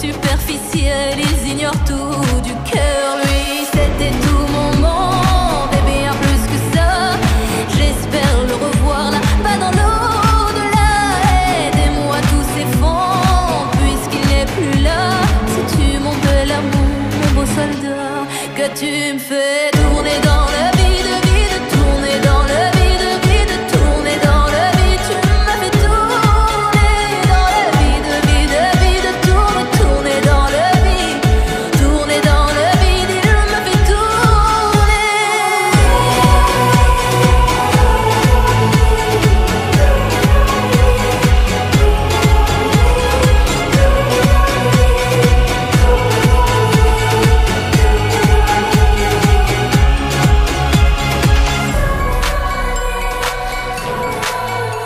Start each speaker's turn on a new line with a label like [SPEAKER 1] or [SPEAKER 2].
[SPEAKER 1] superficiels, ils ignorent tout du cœur. Lui, c'était tout mon monde, et bien plus que ça. J'espère le revoir là, pas dans l'au-delà. Aidez-moi, tout fonds, puisqu'il n'est plus là. C'est tu mon bel amour, mon beau soldat, que tu me fais